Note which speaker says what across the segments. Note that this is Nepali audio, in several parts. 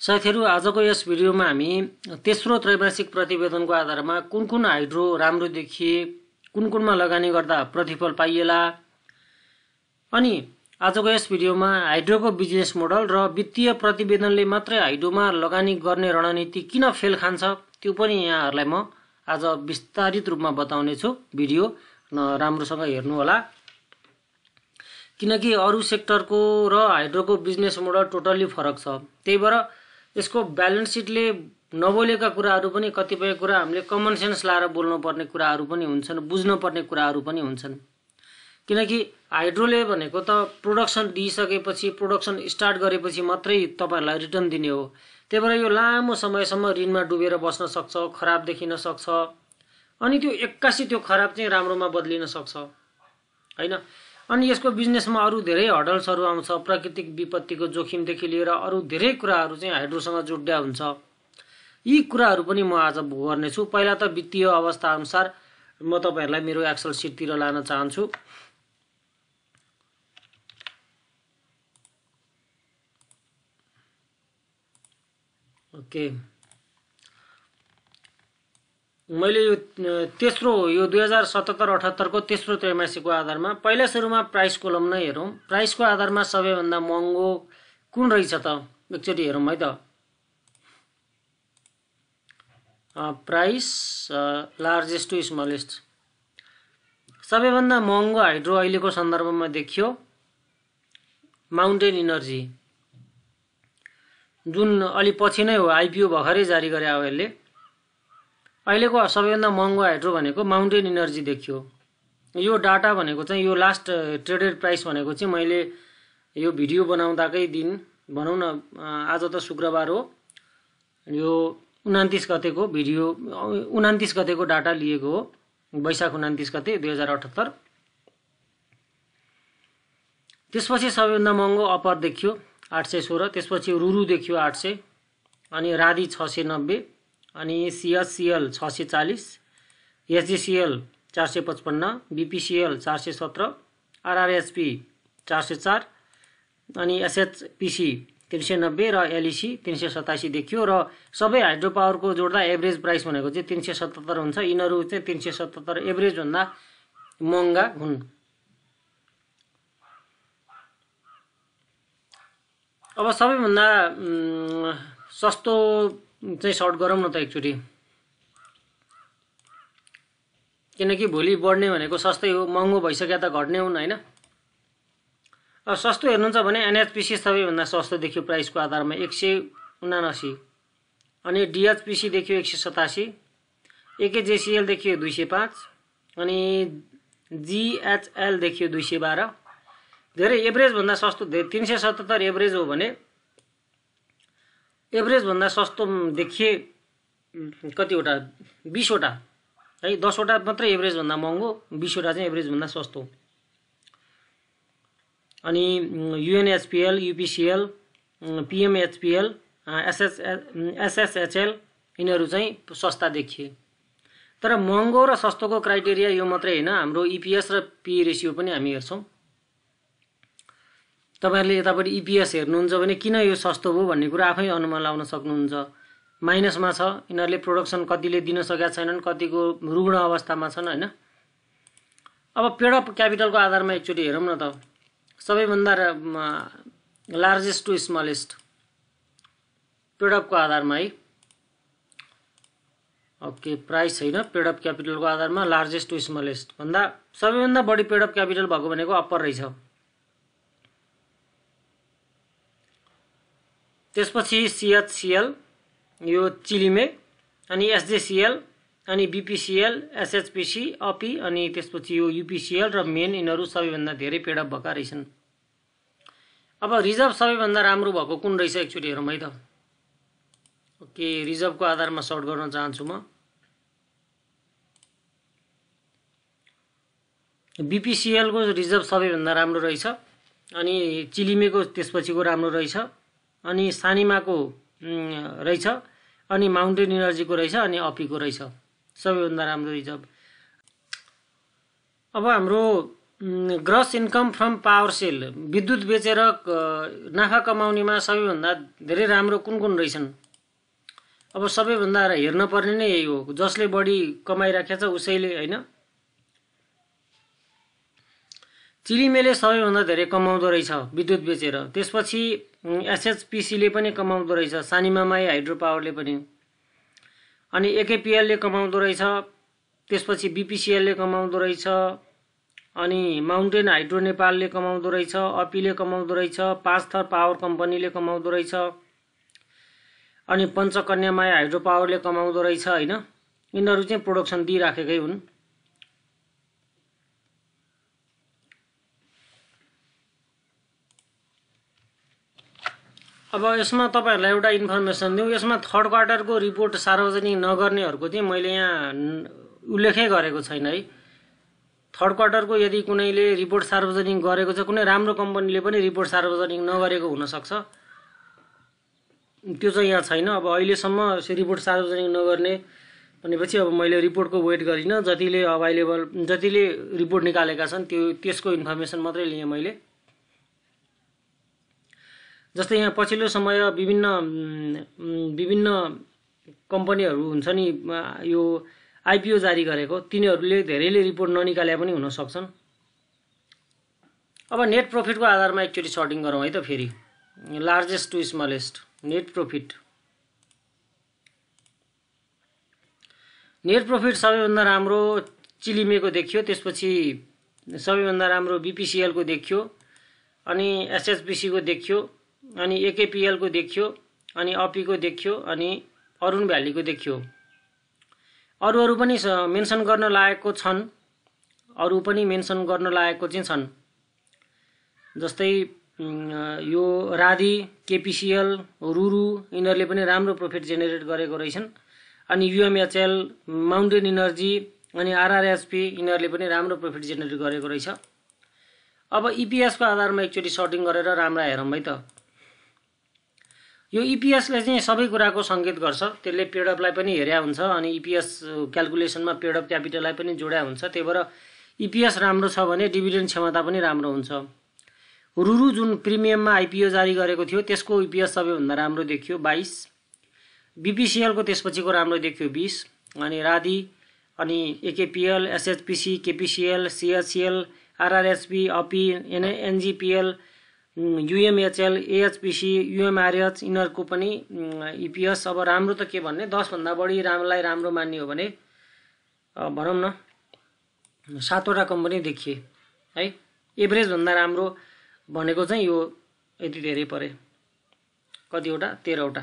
Speaker 1: साथीहरू आजको यस भिडियोमा हामी तेस्रो त्रैमासिक प्रतिवेदनको आधारमा कुन कुन हाइड्रो राम्रो देखिए कुन कुनमा लगानी गर्दा प्रतिफल पाइएला अनि आजको यस भिडियोमा हाइड्रोको बिजनेस मोडल र वित्तीय प्रतिवेदनले मात्रै हाइड्रोमा लगानी गर्ने रणनीति किन फेल खान्छ त्यो पनि यहाँहरूलाई म आज विस्तारित रूपमा बताउने छु भिडियो राम्रोसँग हेर्नुहोला। किनकि अरू सेक्टरको र हाइड्रोको बिजनेस मोडल टोटल्ली फरक छ। त्यही भएर यसको ब्यालेन्स सिटले नबोलेका कुराहरू पनि कतिपय कुरा हामीले कमन सेन्स लाएर बोल्नुपर्ने कुराहरू पनि हुन्छन् बुझ्नुपर्ने कुराहरू पनि हुन्छन्। किनकि हाइड्रोले भनेको त प्रोडक्सन दिइसकेपछि प्रोडक्सन स्टार्ट गरेपछि मात्रै तपाईँहरूलाई रिटर्न दिने हो। त्यही भएर यो लामो समयसम्म ऋणमा डुबेर बस्न सक्छ खराब देखिन सक्छ अनि त्यो एक्कासी त्यो खराब चाहिँ राम्रोमा बदलिन सक्छ होइन? अनि यसको बिजनेसमा अरू धेरै हडल्सहरू आउँछ प्राकृतिक विपत्तिको जोखिमदेखि लिएर अरू धेरै कुराहरू चाहिँ हाइड्रोसँग जोड्या हुन्छ। यी कुराहरू पनि म आज गर्नेछु। पहिला त वित्तीय अवस्था अनुसार म तपाईँहरूलाई मेरो एक्सल सिटतिर लान चाहन्छु। ओके मैले यो तेस्रो यो दुई हजार सतहत्तर अठहत्तरको तेस्रो त्रैमासिकको आधारमा पहिला सुरुमा प्राइस कोलम नै हेरौँ। प्राइसको आधारमा सबैभन्दा महँगो कुन रहेछ त? एकचोटि हेरौँ है त। प्राइस लार्जेस्ट टु स्मलेस्ट सबैभन्दा महँगो हाइड्रो अहिलेको सन्दर्भमा देखियो। माउन्टेन इनर्जी जुन अलि पछि नै हो आइपिओ भर्खरै जारी गरे अब यसले। अहिलेको सबैभन्दा महँगो हाइड्रो भनेको माउन्टेन इनर्जी देखियो। यो डाटा भनेको चाहिँ यो लास्ट ट्रेडेड प्राइस भनेको चाहिँ मैले यो भिडियो बनाउँदाकै दिन भनौँ न आज त शुक्रबार हो। यो उनातिस गतेको भिडियो उनातिस गतेको डाटा लिएको हो। वैशाख उनातिस गते दुई हजार अठहत्तर। त्यसपछि सबैभन्दा महँगो अप्पर देखियो आठ सय सोह्र त्यसपछि रुरु देखियो आठ सय अनि राधी छ सय नब्बे। अनि सिएचसिएल छ सय चालिस एचजिसिएल चार सय पचपन्न बिपिसिएल चार सय सत्र आरआरएचपी चार सय चार अनि एसएचपिसी तिन सय नब्बे र एलइसी तिन सय सतासी देखियो र सबै हाइड्रो पावरको जोड्दा एभरेज प्राइस भनेको चाहिँ तिन सय सतहत्तर हुन्छ। यिनीहरू चाहिँ तिन सय सतहत्तर एभरेजभन्दा महँगा हुन्। अब सबैभन्दा सस्तो चाहिँ सर्ट गरौँ न त एकचोटि। किनकि भोलि बढ्ने भनेको सस्तै हो महँगो भइसक्यो त घट्ने हुन् होइन? अब सस्तो हेर्नुहुन्छ भने एनएचपिसी सबैभन्दा सस्तो देखियो प्राइसको आधारमा एक सय उनासी अनि डिएचपिसी देखियो एक सय सतासी एकेजेसिएल देखियो दुई सय पाँच अनि जिएचएल देखियो दुई सय बाह्र। धेरै एभरेजभन्दा सस्तो तिन सय सतहत्तर एभरेज हो भने एभरेजभन्दा सस्तो देखिए कतिवटा? बिसवटा। है दसवटा मात्रै एभरेजभन्दा महँगो बिसवटा चाहिँ एभरेजभन्दा सस्तो। अनि युएनएचपिएल युपिसिएल पिएमएचपिएल एसएस एसएसएचएल यिनीहरू चाहिँ सस्ता देखिए। तर महँगो र सस्तोको क्राइटेरिया यो मात्रै होइन। हाम्रो इपिएस र पी रेसियो पनि हामी हेर्छौँ। तपाईँहरूले यतापट्टि इपिएस हेर्नुहुन्छ भने किन यो सस्तो हो भन्ने कुरा आफै अनुमान लाउन सक्नुहुन्छ। माइनसमा छ यिनीहरूले प्रोडक्सन कतिले दिन सकेका छैनन् कतिको रुग्ण अवस्थामा छन् होइन? अब पेडअप क्यापिटलको आधारमा एकचोटि हेरौँ न त। सबैभन्दा लार्जेस्ट टु स्मलेस्ट पेडअपको आधारमा है। ओके प्राइस छैन पेडअप क्यापिटलको आधारमा लार्जेस्ट टु स्मलेस्ट भन्दा सबैभन्दा बढी पेडअप क्यापिटल भएको भनेको अप्पर रहेछ। त्यसपछि सिएचसिएल यो चिलिमे अनि एसजेसिएल अनि बिपिसिएल एसएचपिसी अपी अनि त्यसपछि यो युपिसिएल र मेन यिनीहरू सबैभन्दा धेरै पेडअप भएका रहेछन्। अब रिजर्भ सबैभन्दा राम्रो भएको कुन रहेछ एकचोटि हेरौँ है त। ओके रिजर्भको आधारमा सर्ट गर्न चाहन्छु म। बिपिसिएलको रिजर्भ सबैभन्दा राम्रो रहेछ अनि चिलिमेको त्यसपछिको राम्रो रहेछ। अनि सानिमाको रहेछ। अनि माउन्टेन इनर्जीको रहेछ अनि अपीको रहेछ। सबैभन्दा राम्रो रिजर्भ अब हाम्रो gross income from power sale विद्युत बेचेर नाफा कमाउनेमा सबैभन्दा धेरै राम्रो कुन कुन रहेछन्? अब सबैभन्दा हेर्न पर्ने नै यही हो। जसले बढी कमाइराखेको छ उसैले होइन? चिलिमेले सबैभन्दा धेरै कमाउँदो रहेछ विद्युत बेचेर। त्यसपछि एसएचपिसीले पनि कमाउँदो रहेछ सानिमामाई हाइड्रो पावरले पनि। अनि एकेपिएलले कमाउँदो रहेछ त्यसपछि बिपिसिएलले कमाउँदो रहेछ अनि माउन्टेन हाइड्रो नेपालले कमाउँदो रहेछ अपिले कमाउँदो रहेछ पाँच थर पावर कम्पनीले कमाउँदो रहेछ अनि पञ्चकन्यामाया हाइड्रो पावरले कमाउँदो रहेछ होइन? यिनीहरू चाहिँ प्रोडक्सन दिइराखेकै हुन्। अब यसमा तपाईँहरूलाई एउटा इन्फर्मेसन दिउँ। यसमा थर्ड क्वार्टरको रिपोर्ट सार्वजनिक नगर्नेहरूको चाहिँ मैले यहाँ उल्लेखै गरेको छैन है। थर्ड क्वार्टरको यदि कुनैले रिपोर्ट सार्वजनिक गरेको छ कुनै राम्रो कम्पनीले पनि रिपोर्ट सार्वजनिक नगरेको हुनसक्छ। त्यो चाहिँ यहाँ छैन। अब अहिलेसम्म रिपोर्ट सार्वजनिक नगर्ने भनेपछि अब मैले रिपोर्टको वेट गरिनँ। जतिले अभाइलेबल जतिले रिपोर्ट निकालेका छन् त्यो त्यसको इन्फर्मेसन मात्रै लिएँ मैले। जस्तै यहाँ पछिल्लो समय विभिन्न विभिन्न कम्पनीहरू हुन्छ नि यो आइपिओ जारी गरेको तिनीहरूले धेरैले रिपोर्ट ननिकाले पनि हुन सक्छन् अब नेट प्रफिटको आधारमा एकचोटि सर्टिङ गरौँ है त फेरि। Largest to smallest net profit net profit सबैभन्दा राम्रो चिलिमेको देखियो त्यसपछि सबैभन्दा राम्रो बिपिसिएलको देखियो अनि एसएचपिसीको देखियो। अनि एकेपिएलको देखियो अनि अपिको देखियो अनि अरुण भ्यालीको देखियो। अरू अरू पनि मेन्सन गर्न लायकको छन्। अरू पनि मेन्सन गर्न लायकको चाहिँ छन्। जस्तै यो राधी केपिसिएल रुरु यिनीहरूले पनि राम्रो प्रफिट जेनेरेट गरेको रहेछन्। अनि युएमएचएल माउन्टेन इनर्जी अनि आरआरएसपी यिनीहरूले पनि राम्रो प्रफिट जेनेरेट गरेको रहेछ। अब इपिएसको आधारमा एकचोटि सर्टिङ गरेर राम्रा हेरौँ है त। यो इपिएसले चाहिँ सबै कुराको सङ्केत गर्छ। त्यसले पेडअपलाई पनि हेर्या हुन्छ अनि इपिएस क्यालकुलेसनमा पेडअप क्यापिटललाई पनि जोड्या हुन्छ। त्यही भएर इपिएस राम्रो छ भने डिभिडेन्ड क्षमता पनि राम्रो हुन्छ। रुरु जुन प्रिमियममा आइपिओ जारी गरेको थियो त्यसको इपिएस सबैभन्दा राम्रो देखियो बाइस। बिपिसिएलको त्यसपछिको राम्रो देखियो बिस। अनि राधी अनि एकेपिएल एसएचपिसी केपिसिएल सिएचसिएल आरआरएसपी अपी एन एनजिपिएल युएमएचएल एएचपिसी युएमआरएच यिनीहरूको पनि इपिएस अब राम्रो त के भन्ने दसभन्दा बढी राम्रोलाई राम्रो मान्ने हो भने भनौँ न सातवटा कम्पनी देखिए है? एभरेजभन्दा राम्रो भनेको चाहिँ यो यति धेरै परे कतिवटा? तेह्रवटा।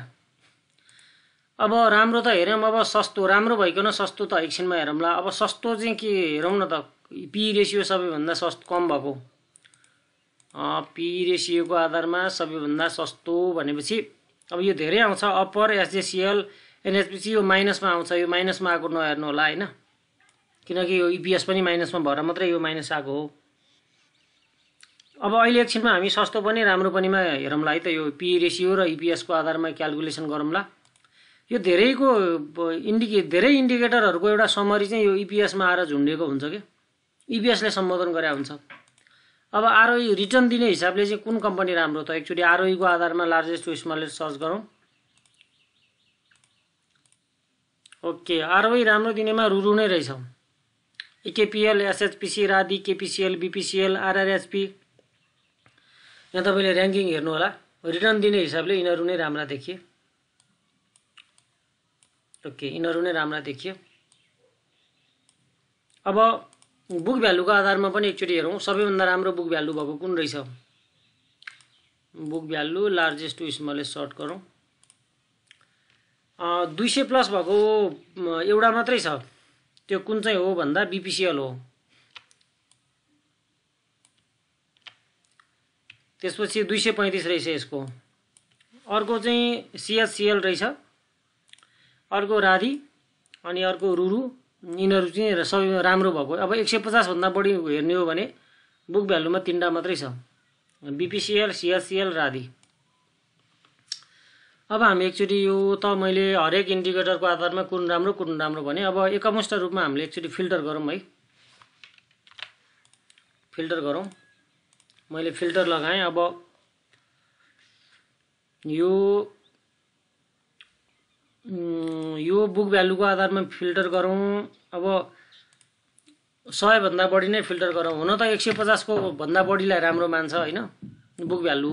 Speaker 1: अब राम्रो त हेऱ्यौँ अब सस्तो राम्रो भइकन सस्तो त एकछिनमा हेरौँला। अब सस्तो चाहिँ के हेरौँ न त पी रेसियो सबैभन्दा सस्तो कम भएको। पी रेसियोको आधारमा सबैभन्दा सस्तो भनेपछि अब यो धेरै आउँछ अप्पर एसजेसिएल एनएचपिसी यो माइनसमा आउँछ यो माइनसमा आएको नहेर्नु होला होइन? किनकि यो इपिएस पनि माइनसमा भएर मात्रै यो माइनस आएको हो। अब अहिले एकछिनमा हामी सस्तो पनि राम्रो पनिमा हेरौँला है त यो पी रेसियो र इपिएसको आधारमा क्यालकुलेसन गरौँला। यो धेरैको इन्डिके धेरै इन्डिकेटरहरूको एउटा समरी चाहिँ यो इपिएसमा आएर झुन्डिएको हुन्छ कि? इपिएसले सम्बोधन गरे हुन्छ। अब आरओई रिटर्न दिने हिसाबले चाहिँ कुन कम्पनी राम्रो त? एकचोटि आरओईको आधारमा लार्जेस्ट टु स्मलेस्ट सर्च गरौँ ओके आरओई राम्रो दिनेमा रुरु नै रहेछ। इकेपिएल एसएचपिसी रादी केपिसिएल बिपिसिएल आरआरएसपी यहाँ तपाईँले ऱ्याङ्किङ हेर्नु होला रिटर्न दिने हिसाबले यिनीहरू नै राम्रा देखिए। ओके यिनीहरू नै राम्रा देखियो अब बुक भ्यालुको आधारमा पनि एकचोटि हेरौँ। सबैभन्दा राम्रो बुक भ्यालु भएको कुन रहेछ? Book value largest to smallest sort गरौँ। दुई सय प्लस भएको एउटा मात्रै छ। त्यो कुन चाहिँ हो भन्दा बिपिसिएल हो। त्यसपछि दुई सय पैँतिस रहेछ यसको। अर्को चाहिँ सिएचसिएल रहेछ। अर्को राधी अनि अर्को रुरु। यिनीहरू चाहिँ सबै राम्रो भएको। अब एक सय पचासभन्दा बढी हेर्ने हो भने बुक भ्यालुमा तिनवटा मात्रै छ। बिपिसिएल सिएचसिएल राधी अब हामी एकचोटि यो त मैले हरेक इन्डिकेटरको आधारमा कुन राम्रो कुन राम्रो भने अब एकमुष्ट रूपमा हामीले एकचोटि फिल्टर गरौँ है। फिल्टर गरौँ। मैले फिल्टर लगाएँ। अब यो यो बुक भ्यालुको आधारमा फिल्टर गरौँ। अब सयभन्दा बढी नै फिल्टर गरौँ। हुन त एक सय पचासको भन्दा बढीलाई राम्रो मान्छ होइन? Book value.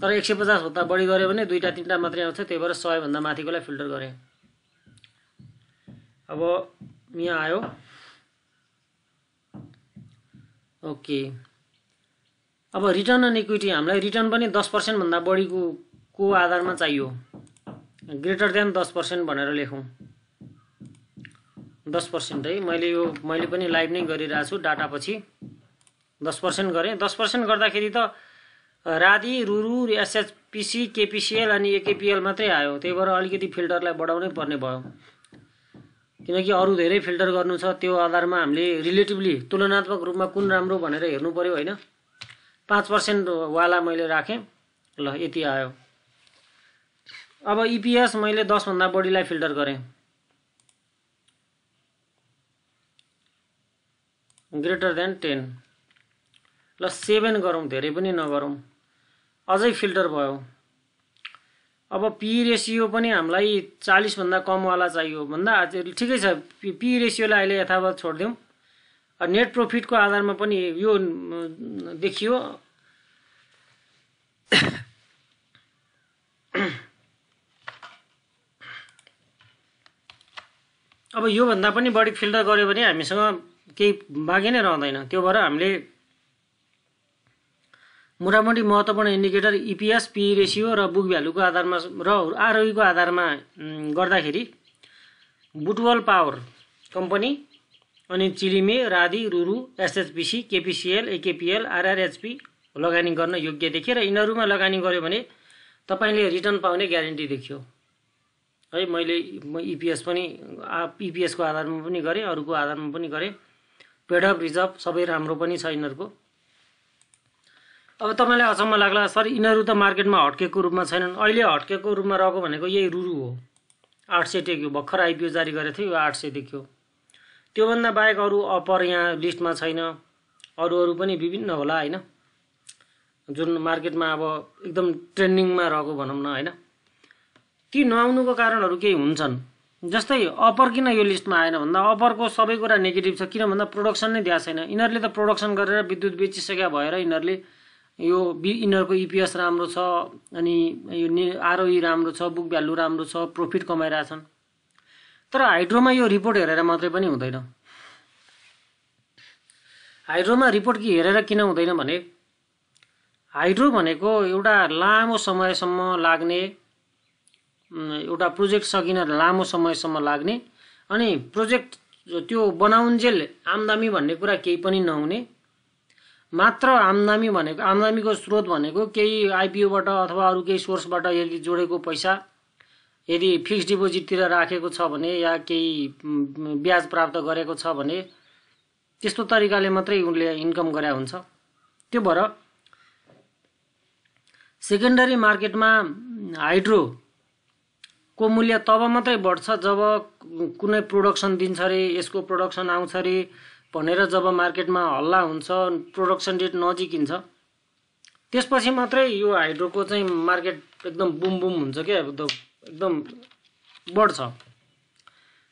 Speaker 1: तर एक सय पचासभन्दा बढी गऱ्यो भने दुईवटा तिनवटा मात्रै आउँछ त्यही भएर सयभन्दा माथिकोलाई फिल्टर गरेँ। अब यहाँ आयो। ओके। अब रिटर्न एन्ड इक्विटी हामीलाई रिटर्न पनि दस पर्सेन्टभन्दा बढीको को आधारमा चाहियो? ग्रेटर देन दस पर्सेन्ट भनेर लेखौँ। दस पर्सेन्ट है। मैले यो मैले पनि लाइभ नै गरिरहेको छु डाटा पछि। दस पर्सेन्ट गरेँ। दस पर्सेन्ट गर्दाखेरि त राधि रुरु एसएचपिसी केपिसिएल अनि एकेपिएल मात्रै आयो। त्यही भएर अलिकति फिल्टरलाई बढाउनै पर्ने भयो। किनकि अरू धेरै फिल्टर गर्नु छ त्यो आधारमा हामीले रिलेटिभली तुलनात्मक रूपमा कुन राम्रो भनेर हेर्नु पऱ्यो होइन। पाँच पर्सेन्टवाला मैले राखेँ। ल यति आयो। अब इपिएस मैले दसभन्दा बढीलाई फिल्टर गरेँ। Greater than ten. ल सेभेन गरौँ धेरै पनि नगरौँ। अझै फिल्टर भयो। अब पी रेसियो पनि हामीलाई चालिसभन्दा कमवाला चाहियो। भन्दा ठिकै छ। पी रेसियोलाई अहिले यथावत छोडिदिउँ। नेट प्रफिटको आधारमा पनि यो देखियो। अब योभन्दा पनि बढी फिल्टर गऱ्यो भने हामीसँग केही बाँकी नै रहँदैन। त्यो भएर हामीले मोटामोटी महत्त्वपूर्ण इन्डिकेटर इपिएस पी रेसियो र बुक भ्यालुको आधारमा र आरओईको आधारमा गर्दाखेरि बुटवल पावर कम्पनी अनि चिलिमे राधि रुरु एसएचपिसी केपिसिएल एकेपिएल आरआरएचपी लगानी गर्न योग्य देखियो र यिनीहरूमा लगानी गर्यो भने तपाईँले रिटर्न पाउने ग्यारेन्टी देखियो। है मैले म इपिएस पनि इपिएसको आधारमा पनि गरेँ अरूको आधारमा पनि गरेँ। पेड अफ रिजर्भ सबै राम्रो पनि छ यिनीहरूको। अब तपाईँलाई अचम्म लाग्ला सर यिनीहरू त मार्केटमा हट्केको रूपमा छैनन्। अहिले हट्केको रूपमा रहेको भनेको यही रुरु हो। आठ सय टेक्यो भर्खर आइपिओ जारी गरेको थियो यो आठ सय देखियो। त्योभन्दा बाहेक अरू अपर यहाँ लिस्टमा छैन। अरू अरू पनि विभिन्न होला होइन? जुन मार्केटमा अब एकदम ट्रेन्डिङमा रहेको भनौँ न होइन? ती नआउनुको कारणहरू केही हुन्छन्? जस्तै अपर किन यो लिस्टमा आएन भन्दा अपरको सबै कुरा नेगेटिभ छ। किन भन्दा प्रोडक्सन नै दिएको छैन। यिनीहरूले त प्रोडक्सन गरेर विद्युत बेचिसकेका भएर यिनीहरूले यो बि यिनीहरूको इपिएस राम्रो छ अनि यो आरओई राम्रो छ बुक भ्यालु राम्रो छ प्रफिट कमाइरहेछन्। तर हाइड्रोमा यो रिपोर्ट हेरेर मात्रै पनि हुँदैन। हाइड्रोमा रिपोर्ट कि हेरेर किन हुँदैन भने हाइड्रो भनेको एउटा लामो समयसम्म लाग्ने एउटा प्रोजेक्ट सकिन लामो समयसम्म लाग्ने। अनि प्रोजेक्ट त्यो बनाउन्जेल आम्दामी भन्ने कुरा केही पनि नहुने। मात्र आम्दामी भनेको आम्दामीको स्रोत भनेको केही आइपिओबाट अथवा अरू केही सोर्सबाट यदि जोडेको पैसा यदि फिक्स डिपोजिटतिर राखेको छ भने या केही ब्याज प्राप्त गरेको छ भने त्यस्तो तरिकाले मात्रै उनले इन्कम गरे हुन्छ। त्यो भएर सेकेन्डरी मार्केटमा हाइड्रो को मूल्य तब मात्रै बढ्छ जब कुनै प्रोडक्सन दिन्छ अरे यसको प्रोडक्सन आउँछ अरे भनेर जब मार्केटमा हल्ला हुन्छ प्रोडक्सन डेट नजिकिन्छ। त्यसपछि मात्रै यो हाइड्रोको चाहिँ मार्केट एकदम बुम बुम हुन्छ क्या एकदम एकदम बढ्छ।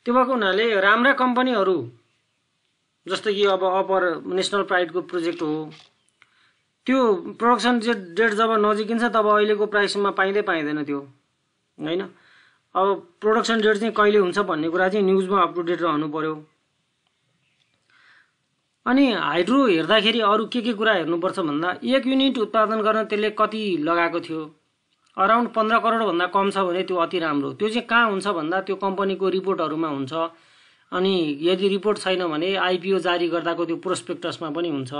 Speaker 1: त्यो भएको हुनाले राम्रा कम्पनीहरू जस्तो कि अब अपर नेसनल प्राइडको प्रोजेक्ट हो त्यो प्रोडक्सन डेट जब नजिकिन्छ तब अहिलेको प्राइसमा पाइँदै पाइँदैन त्यो होइन? अब प्रोडक्सन डेट चाहिँ कहिले हुन्छ भन्ने कुरा चाहिँ न्युजमा अप टु डेट रहनु पर्यो। अनि हाइड्रो हेर्दाखेरि अरू के के कुरा हेर्नुपर्छ भन्दा एक युनिट उत्पादन गर्न त्यसले कति लगाएको थियो? अराउन्ड पन्ध्र करोडभन्दा कम छ भने त्यो अति राम्रो त्यो चाहिँ कहाँ हुन्छ भन्दा त्यो कम्पनीको रिपोर्टहरूमा हुन्छ। अनि यदि रिपोर्ट छैन भने आइपिओ जारी गर्दाको त्यो प्रोस्पेक्टसमा पनि हुन्छ।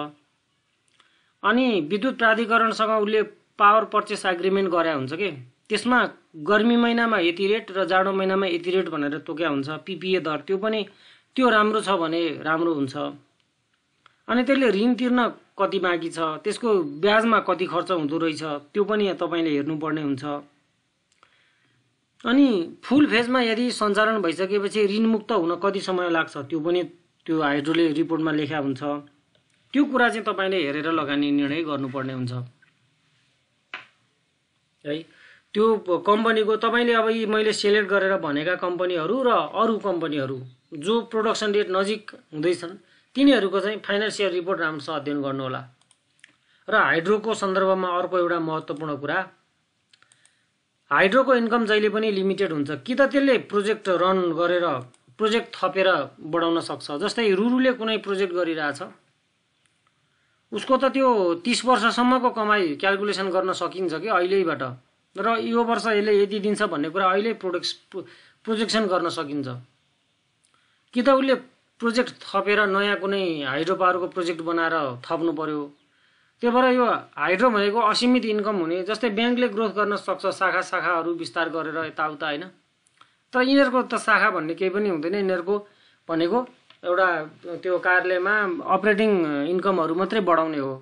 Speaker 1: अनि विद्युत प्राधिकरणसँग उसले पावर पर्चेस एग्रिमेन्ट गरे हुन्छ कि? त्यसमा गर्मी महिनामा यति रेट र जाडो महिनामा यति रेट भनेर तोक्या हुन्छ पिपिए दर त्यो पनि त्यो राम्रो छ भने राम्रो हुन्छ। अनि त्यसले ऋण तिर्न कति बाँकी छ त्यसको ब्याजमा कति खर्च हुँदो रहेछ त्यो पनि तपाईँले हेर्नुपर्ने हुन्छ। अनि फुल फेजमा यदि सञ्चालन भइसकेपछि ऋणमुक्त हुन कति समय लाग्छ त्यो पनि त्यो हाइड्रोले रिपोर्टमा लेखा हुन्छ। त्यो कुरा चाहिँ तपाईँले हेरेर लगानी निर्णय गर्नुपर्ने हुन्छ। है? त्यो कम्पनीको तपाईँले अब यी मैले सेलेक्ट गरेर भनेका कम्पनीहरू र अरू कम्पनीहरू जो प्रोडक्सन रेट नजिक हुँदैछन् तिनीहरूको चाहिँ फाइनेन्सियल रिपोर्ट राम्रोसँग अध्ययन गर्नुहोला। र हाइड्रोको सन्दर्भमा अर्को एउटा महत्त्वपूर्ण कुरा हाइड्रोको इन्कम जहिले पनि लिमिटेड हुन्छ कि त त्यसले प्रोजेक्ट रन गरेर प्रोजेक्ट थपेर बढाउन सक्छ। जस्तै रुरुले कुनै प्रोजेक्ट गरिरहेछ उसको त त्यो तिस वर्षसम्मको कमाइ क्यालकुलेसन गर्न सकिन्छ कि अहिलेबाट। र यो वर्ष यसले यति दिन्छ भन्ने कुरा अहिले प्रोडक्स प्रोजेक्सन गर्न सकिन्छ। कि त उसले प्रोजेक्ट थपेर नयाँ कुनै हाइड्रो पावरको प्रोजेक्ट बनाएर थप्नु पर्यो। त्यही भएर यो हाइड्रो भनेको असीमित इन्कम हुने जस्तै ब्याङ्कले ग्रोथ गर्न सक्छ शाखा शाखाहरू विस्तार गरेर यताउता होइन? तर यिनीहरूको त शाखा भन्ने केही पनि हुँदैन। यिनीहरूको भनेको एउटा त्यो कार्यालयमा अपरेटिङ इन्कमहरू मात्रै बढाउने हो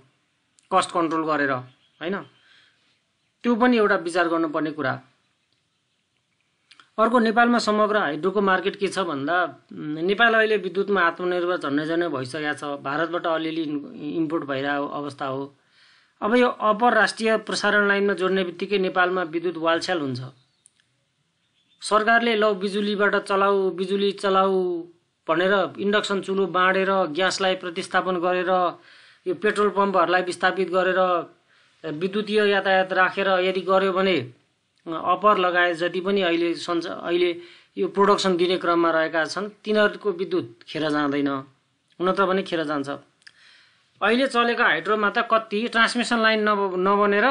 Speaker 1: कस्ट कन्ट्रोल गरेर होइन? त्यो पनि एउटा विचार गर्नुपर्ने कुरा। अर्को नेपालमा समग्र हाइड्रोको मार्केट के छ भन्दा नेपाल अहिले विद्युतमा आत्मनिर्भर झन्डै झन्डै भइसकेको छ। भारतबाट अलिअलि इम्पोर्ट भइरहेको अवस्था हो। अब यो अपर राष्ट्रिय प्रसारण लाइनमा जोड्ने बित्तिकै नेपालमा विद्युत वालछ्याल हुन्छ। सरकारले ल बिजुलीबाट चलाऊ बिजुली चलाऊ भनेर इन्डक्सन चुलो बाँडेर ग्यासलाई प्रतिस्थापन गरेर यो पेट्रोल पम्पहरूलाई विस्थापित गरेर विद्युतीय यातायात राखेर यदि गर्यो भने अपर लगायत जति पनि अहिले सञ्च अहिले यो प्रोडक्सन दिने क्रममा रहेका छन् तिनीहरूको विद्युत खेर जाँदैन। हुन त पनि खेर जान्छ। अहिले चलेको हाइड्रोमा त कति ट्रान्समिसन लाइन नब नबनेर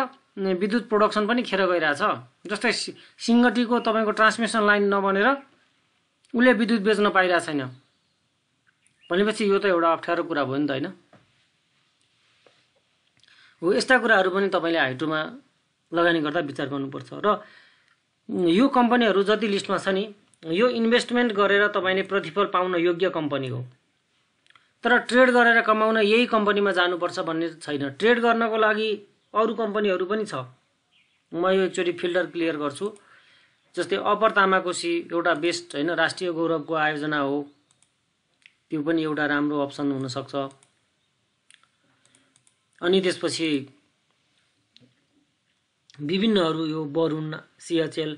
Speaker 1: विद्युत प्रोडक्सन पनि खेर गइरहेछ। जस्तै सिङ्गटीको तपाईँको ट्रान्समिसन लाइन नबनेर उसले विद्युत बेच्न पाइरहेको छैन। भनेपछि यो त एउटा अप्ठ्यारो कुरा भयो नि त होइन? हो यस्ता कुराहरू पनि तपाईँले हाइड्रोमा लगानी गर्दा विचार गर्नुपर्छ। र यो कम्पनीहरू जति लिस्टमा छ नि यो इन्भेस्टमेन्ट गरेर तपाईँले प्रतिफल पाउन योग्य कम्पनी हो। तर ट्रेड गरेर कमाउन यही कम्पनीमा जानुपर्छ भन्ने छैन। ट्रेड गर्नको लागि अरू कम्पनीहरू पनि छ। म यो एकचोटि फिल्टर क्लियर गर्छु। जस्तै अपर तामाकोसी एउटा बेस्ट होइन राष्ट्रिय गौरवको आयोजना हो। त्यो पनि एउटा राम्रो अप्सन हुनसक्छ। अनि त्यसपछि विभिन्नहरू यो बरुण सिएचएल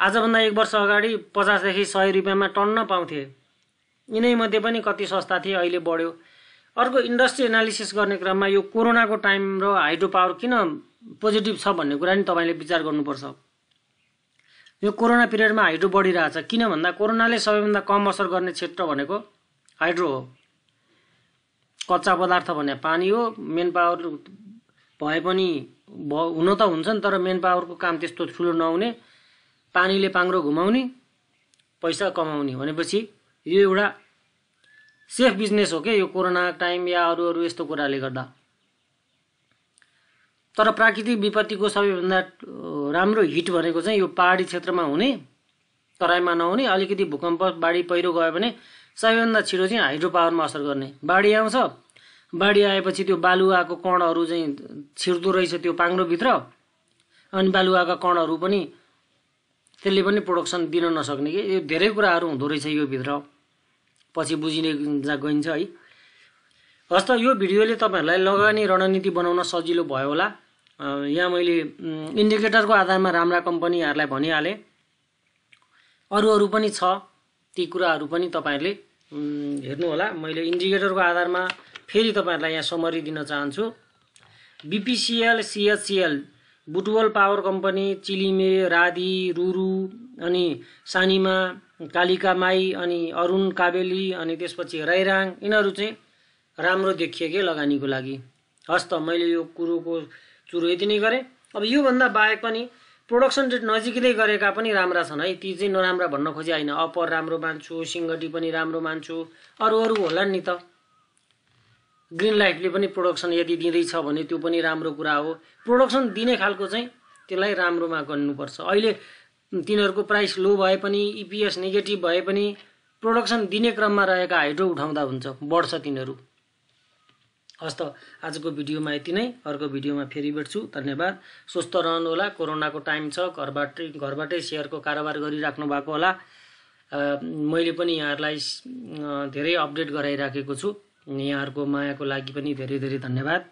Speaker 1: आजभन्दा एक वर्ष अगाडि पचासदेखि सय रुपियाँमा टन्न पाउँथे। यिनैमध्ये पनि कति सस्ता थिए अहिले बढ्यो। अर्को इन्डस्ट्री एनालिसिस गर्ने क्रममा यो कोरोनाको टाइम र हाइड्रो पावर किन पोजिटिभ छ भन्ने कुरा नि तपाईँले विचार गर्नुपर्छ। यो कोरोना पिरियडमा हाइड्रो बढिरहेछ। किन भन्दा कोरोनाले सबैभन्दा कम असर गर्ने क्षेत्र भनेको हाइड्रो हो। कच्चा पदार्थ भने पानी हो मेन पावर भए पनि भ हुन त हुन्छ नि तर मेन पावरको काम त्यस्तो ठुलो नहुने। पानीले पाङ्रो घुमाउने पैसा कमाउने भनेपछि यो एउटा सेफ बिजनेस हो क्या यो कोरोना टाइम या अरू अरू यस्तो कुराले गर्दा। तर प्राकृतिक विपत्तिको सबैभन्दा राम्रो हिट भनेको चाहिँ यो पहाडी क्षेत्रमा हुने तराईमा नहुने अलिकति भूकम्प बाढी पहिरो गयो भने सबैभन्दा छिटो चाहिँ हाइड्रो पावरमा असर गर्ने। बाढी आउँछ। बाढी आएपछि त्यो बालुवाको कणहरू चाहिँ छिर्दो रहेछ त्यो पाङ्रोभित्र। अनि बालुवाका कणहरू पनि त्यसले पनि प्रोडक्सन दिन नसक्ने कि। यो धेरै कुराहरू हुँदो रहेछ यो भित्र। पछि बुझिने गइन्छ है। हस् त यो भिडियोले तपाईँहरूलाई लगानी रणनीति बनाउन सजिलो भयो होला। यहाँ मैले इन्डिकेटरको आधारमा राम्रा कम्पनीहरूलाई भनिहालेँ। अरू अरू पनि छ। ती कुराहरू पनि तपाईँहरूले हेर्नुहोला। मैले इन्डिकेटरको आधारमा फेरि तपाईँहरूलाई यहाँ समरी दिन चाहन्छु। BPCL CHCL Butwal power company Chilime Radhi Ruru अनि सानिमा कालिकामाई अनि अरुण काबेली अनि त्यसपछि राइराङ यिनीहरू चाहिँ राम्रो देखिए कि लगानीको लागि। हस् त मैले यो कुरोको चुरो यति नै गरेँ। अब योभन्दा बाहेक पनि प्रोडक्सन रेट नजिकै गरेका पनि राम्रा छन् है। ती चाहिँ नराम्रा भन्न खोजे होइन। अप्पर राम्रो मान्छु सिङ्गटी पनि राम्रो मान्छु। अरू अरू होला नि त। ग्रिन लाइफले पनि प्रोडक्सन यदि दिँदैछ भने त्यो पनि राम्रो कुरा हो। प्रोडक्सन दिने खालको चाहिँ त्यसलाई राम्रोमा गर्नुपर्छ। अहिले तिनीहरूको प्राइस लो भए पनि इपिएस नेगेटिभ भए पनि प्रोडक्सन दिने क्रममा रहेका हाइड्रो उठाउँदा हुन्छ बढ्छ तिनीहरू। हस् त आजको भिडियोमा यति नै। अर्को भिडियोमा फेरि भेट्छु। धन्यवाद। स्वस्थ रहनुहोला। कोरोनाको टाइम छ। घरबाटै घरबाटै सेयरको कारोबार गरिराख्नु भएको होला। मैले पनि यहाँहरूलाई धेरै अपडेट गराइराखेको छु। यहाँहरूको मायाको लागि पनि धेरै धेरै धन्यवाद।